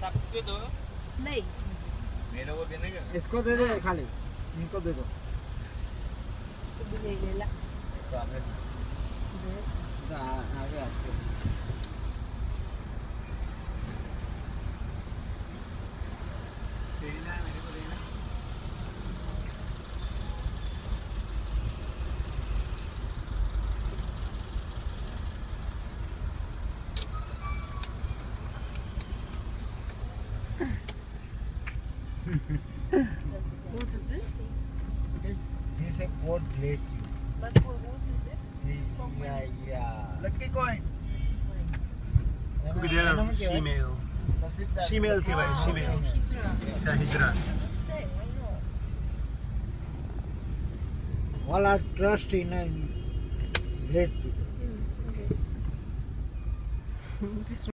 सबको दो नहीं। मेरे को देने का इसको दे दो खाली। इनको दे दो। तो ले ले ला तो आपने आ- what is this? This is a gold plate. But what is this? He, yeah, yeah. Lucky coin. क्योंकि दे आर फीमेल फीमेल के भाई फीमेल हिजरा हिजरा all are trust in a bless hmm, you. this